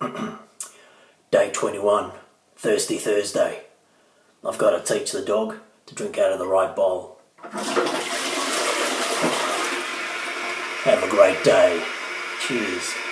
Day 21, Thirsty Thursday. I've got to teach the dog to drink out of the right bowl. Have a great day. Cheers.